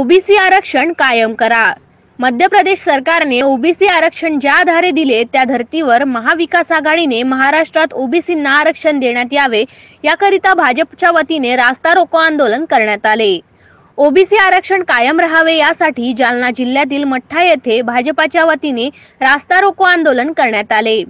OBC आरक्षण कायम करा. मध्य प्रदेश सरकारने ओबीसी आरक्षण ज्या आधारे दिले त्या धर्तीवर महाविकास आघाडीने महाराष्ट्रात ओबीसींना आरक्षण देण्यात यावे याकरिता भाजपच्या वतीने रास्ता रोको आंदोलन करण्यात आले. ओबीसी आरक्षण कायम राहावे यासाठी जालना जिल्ह्यातील मठ्ठा येथे भाजपाच्या वतीने रास्ता रोको आंदोलन करण्यात आले.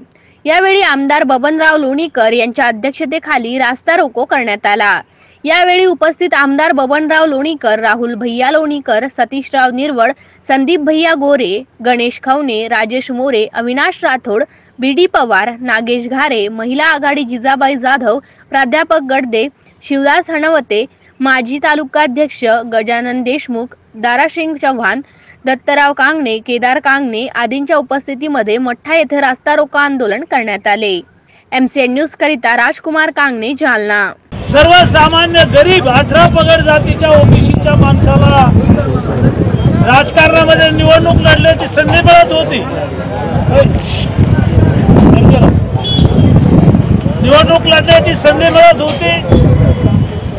यावेळी आमदार बबनराव लोणीकर यांच्या अध्यक्षतेखाली रास्ता रोको करण्यात आला. यावेळी उपस्थित आमदार बबनराव लोणीकर राहुल भैया लोणीकर सतीशराव निर्वळ संदीप भैया गोरे गणेश खवणे राजेश मोरे अविनाश राठोड बी डी पवार नागेश घारे महिला आघाडी जिजाबाई जाधव प्राध्यापक गडदे शिवदास हणवते माजी तालुकाध्यक्ष गजानन देशमुख दारासिंग चव्हाण दत्तराव कांगणे केदार कांगणे आदींच्या उपस्थितीमध्ये मठ्ठा येथे रास्ता रोको आंदोलन करण्यात आले. एमसीएन न्यूज करिता राजकुमार कांगणे जालना. सर्वसामान्य गरीब अठरा पगड जातीच्या ओबीसीच्या माणसाला राजकारणामध्ये निवडणूक लढल्याची संधी मिळत होती. निवडणूक लढण्याची संधी मिळत होती.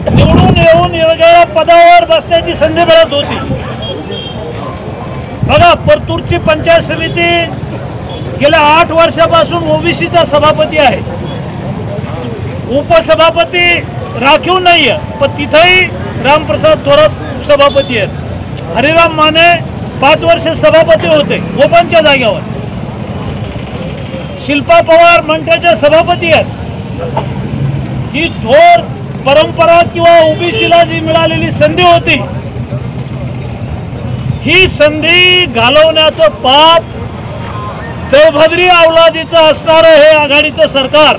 निवडून येऊन वेगवेगळ्या पदावर बसण्याची संधी मिळत होती. बघा परतूरची पंचायत समिती गेल्या आठ वर्षापासून ओबीसीचा सभापती आहे. उपसभापती राखीव नाही आहे पण तिथंही रामप्रसाद थोरात उपसभापती आहेत. हरिराम माने पाच वर्ष सभापती होते गोपांच्या जागेवर. शिल्पा पवार मंठ्याच्या सभापती आहेत. ही थोर परंपरा किंवा ओबीसीला जी मिळालेली संधी होती ही संधी घालवण्याचं पाप देवभद्री अवलादीचं असणारं हे आघाडीचं सरकार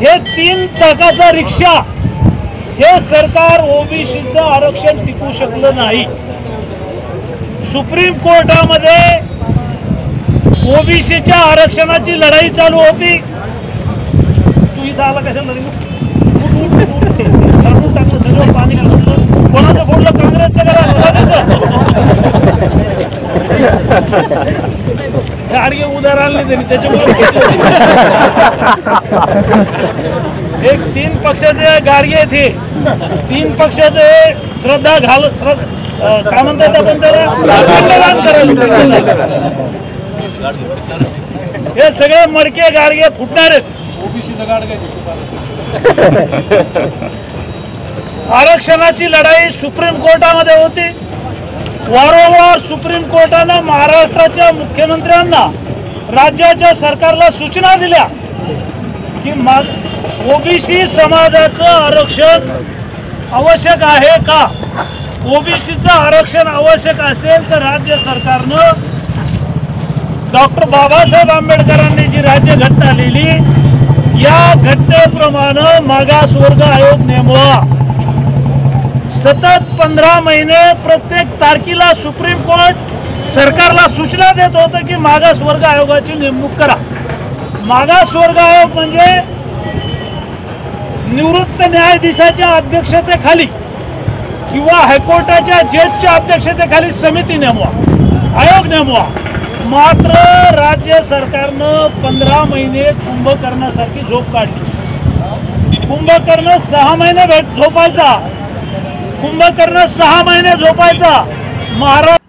हे तीन चाकाचा रिक्षा हे सरकार ओबीसीचं आरक्षण टिकू शकलं नाही. सुप्रीम कोर्टामध्ये ओबीसीच्या आरक्षणाची लढाई चालू होती. तू इथं आला कशा टाकलं सगळं पाणी कोणाचं फोडलं काँग्रेसचं गाडगे उधार आणले त्यांनी त्याच्यामुळे एक तीन पक्षाचे गाडगे थे तीन पक्षाचे श्रद्धा घाल काय म्हणतात आपण त्याला? हे सगळे मडके गाडगे फुटणार आहेत. आरक्षणाची लढाई सुप्रीम कोर्टामध्ये होती. वारंवार सुप्रीम कोर्टानं महाराष्ट्राच्या मुख्यमंत्र्यांना राज्याच्या सरकारला सूचना दिल्या की ओबीसी समाजाचं आरक्षण आवश्यक आहे का? ओबीसीचं आरक्षण आवश्यक असेल तर राज्य सरकारनं डॉक्टर बाबासाहेब आंबेडकरांनी जी राज्यघटना लिहिली या घटनेप्रमाणे मागासवर्ग आयोग नेमवा सतत पंधरा महिने प्रत्येक तारखेला सुप्रीम कोर्ट सरकारला सूचना देत होतं की मागासवर्ग आयोगाची नेमणूक करा. मागासवर्ग आयोग म्हणजे निवृत्त न्यायाधीशाच्या अध्यक्षतेखाली किंवा हायकोर्टाच्या जजच्या अध्यक्षतेखाली समिती नेमवा आयोग नेमवा. मात्र राज्य सरकारनं पंधरा महिने कुंभकर्णासारखी झोप काढली. कुंभकर्ण सहा महिने भेट झोपायचा. कुंभकर्ण सहा महिने झोपायचा. महाराज